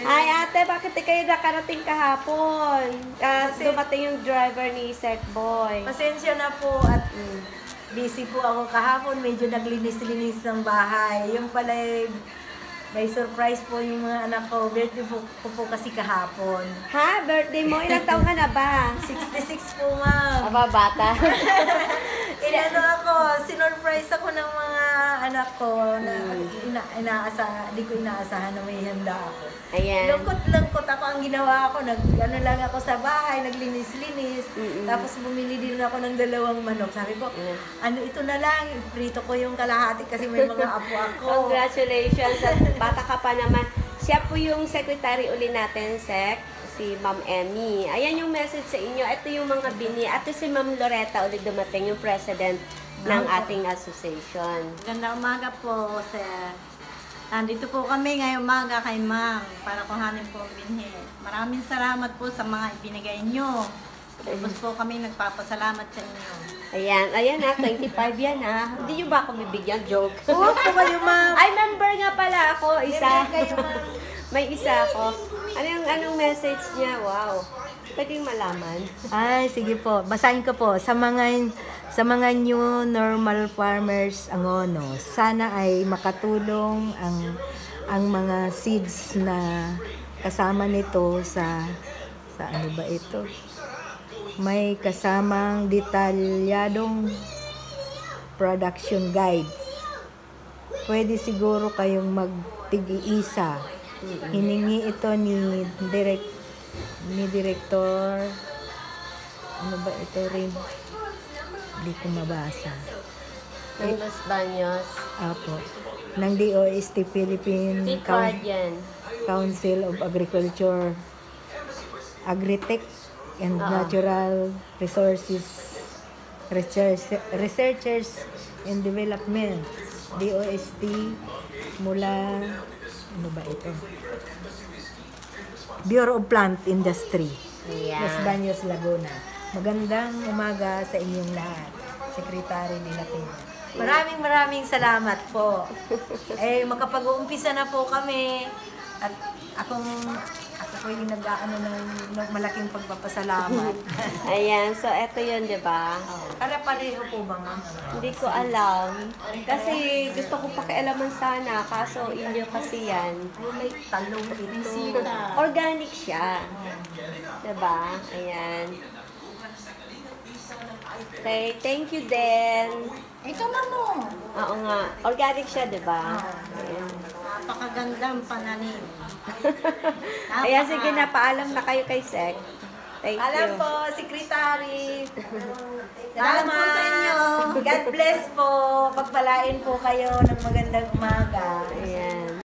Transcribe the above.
Ay, ate, bakit di kayo nakarating kahapon? Ah, Kasi- dumating yung driver ni Sec Boy. Pasensya na po at busy po ako kahapon. Medyo naglinis-linis ng bahay. Yung pala eh, may surprise po yung mga anak ko. Birthday po, ko po kasi kahapon. Ha? Birthday mo? Ilang taon ka na ba? 66 po, ma'am. Aba, bata. Inano ako, sinurprise ako anak ko na ina, inaasa, di ko inaasahan na may handa ako. Ayan. Lungkot-lungkot ako ang ginawa ko. Nag, ano lang ako sa bahay, naglinis-linis. Mm-mm. Tapos bumili din ako ng dalawang manok. Sabi ko, Mm. ano ito na lang, prito ko yung kalahati kasi may mga apo ako. Congratulations at bata ka pa naman. Siya po yung secretary uli natin, Sec, si Ma'am Emmy. Ayan yung message sa inyo. Ito yung mga bini. At si Ma'am Loretta ulit dumating, yung president ng ating association. Ganda umaga po, sir. Nandito po kami ngayong umaga kay ma'am para kuhanin po ang binhi. Maraming salamat po sa mga ibinigay nyo. Tapos po kami nagpapasalamat sa inyo. Ayan, ayan ha, 25 yan ha. Hindi nyo ba ako bibigyan? Joke. Oo po kayo, ma'am. Ay, member nga pala ako, isa. Kayo. May isa ako. Ano yung anong message niya? Wow. Pwedeng malaman. Ay, sige po. Basahin ko po. Sa mga sa mga new normal farmers Angono, sana ay makatulong ang ang mga seeds na kasama nito sa sa ano ba ito? May kasamang detalyadong production guide. Pwede siguro kayong magtig-iisa. Hiningi ito ni direct ni director ano ba ito rin? Hindi ko mabasa. Ng Los Baños. Apo. Ng DOST Philippine Big Coun- card yan. Council of Agriculture, Agritech and Oo. Natural Resources Research, Researchers and Development, DOST, mula, ano ba ito? Bureau of Plant Industry, Ayan. Los Baños, Laguna. Magandang umaga sa inyong lahat. Sekretary nila Pina. Maraming maraming salamat po. eh, makapag-uumpisa na po kami. At akong, ako yung nag-ano ng, ng malaking pagpapasalamat. Ayan, so eto yun, di ba? Pare-pareho po ba, ma'am? Hindi ko alam. Kasi gusto ko pakialaman sana, kaso inyo kasi yan. Ay, may talong ito. Organic siya. Diba? Ayan. Okay, thank you din. Ito na mo. Oo nga, organic siya, diba? Ayan. Napakagandang pananim. Ayan, sige na, paalam na kayo kay Sec. Thank Alam you. po, Secretary. Salamat po sa inyo. God bless po. Pagpalain po kayo ng magandang umaga. Ayan.